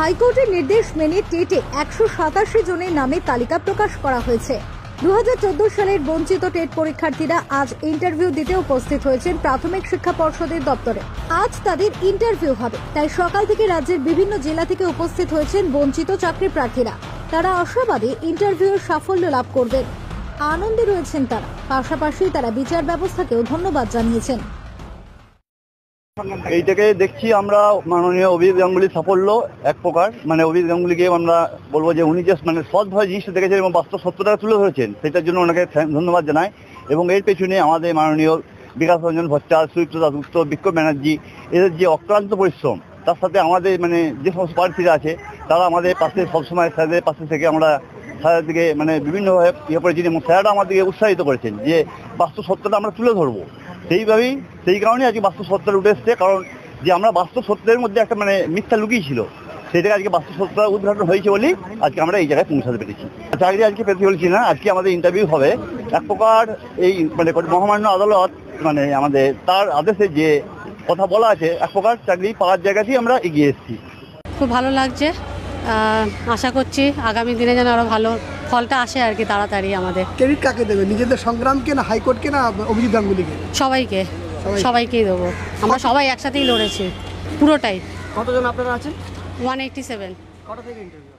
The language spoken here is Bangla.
হাইকোর্টের নির্দেশ মেনে টেটে একশো সাতাশি জনের নামে তালিকা প্রকাশ করা হয়েছে। দু হাজার চোদ্দ সালের বঞ্চিত টেট পরীক্ষার্থীরা আজ ইন্টারভিউ দিতে উপস্থিত হয়েছেন প্রাথমিক শিক্ষা পর্ষদের দপ্তরে। আজ তাদের ইন্টারভিউ হবে। তাই সকাল থেকে রাজ্যের বিভিন্ন জেলা থেকে উপস্থিত হয়েছেন বঞ্চিত চাকরি প্রার্থীরা। তারা আশাবাদী ইন্টারভিউর সাফল্য লাভ করবেন। আনন্দে রয়েছেন তারা। পাশাপাশি তারা বিচার ব্যবস্থাকেও ধন্যবাদ জানিয়েছেন। এইটাকে দেখছি আমরা মাননীয় অভিজিৎ গাঙ্গুলির সাফল্য এক প্রকার। মানে অভিজিৎ গাঙ্গুলিকে আমরা বলব যে উনি যে মানে সৎভাবে জিনিসটা দেখেছেন এবং বাস্তব সত্যটা তুলে ধরেছেন, সেটার জন্য ওনাকে ধন্যবাদ জানাই। এবং এর পেছনে আমাদের মাননীয় বিকাশ রঞ্জন ভট্টাচার্য, সুদীপ্ত দাসগুপ্ত বিক্ষোভ ব্যানার্জি, এদের যে অক্লান্ত পরিশ্রম, তার সাথে আমাদের মানে যে সমস্ত প্রার্থীরা আছে, তারা আমাদের পাশে সবসময় স্যারদের পাশে থেকে আমরা স্যারের দিকে মানে বিভিন্নভাবে ইয়ে করেছি এবং স্যাররা আমাদেরকে উৎসাহিত করেছেন যে বাস্তব সত্যটা আমরা তুলে ধরবো। সেইভাবেই, সেই কারণে আজকে বাস্তব সত্যটা উঠে এসছে, কারণ যে আমরা বাস্তব সত্যের মধ্যে একটা মানে মিথ্যা লুকিয়ে ছিল, সেটাকে আজকে বাস্তব সত্যটা উদ্ঘাটন হয়েছে বলেই আজকে আমরা এই জায়গায় পৌঁছাতে পেরেছি। চাকরি আজকে পেতে বলছি না, আজকে আমাদের ইন্টারভিউ হবে এক প্রকার এই মানে মহামান্য আদালত মানে আমাদের তার আদেশে যে কথা বলা আছে, এক প্রকার চাকরি পাওয়ার জায়গাতেই আমরা এগিয়ে এসেছি। খুব ভালো লাগছে। আশা করছি আগামী দিনে যেন আরও ভালো ফলটা আসে আর কি তাড়াতাড়ি আমাদের। ক্রেডিট কাকে দেবে? নিজেদের সংগ্রামকে না হাইকোর্টকে না অভিজিৎ গাঙ্গুলিকে সবাইকে সবাইকেই দেবো। আমরা সবাই একসাথেই লড়েছি পুরোটাই। কতজন আপনারা আছেন? ওয়ান এইটটি সেভেন কটা থেকে ইন্টারভিউ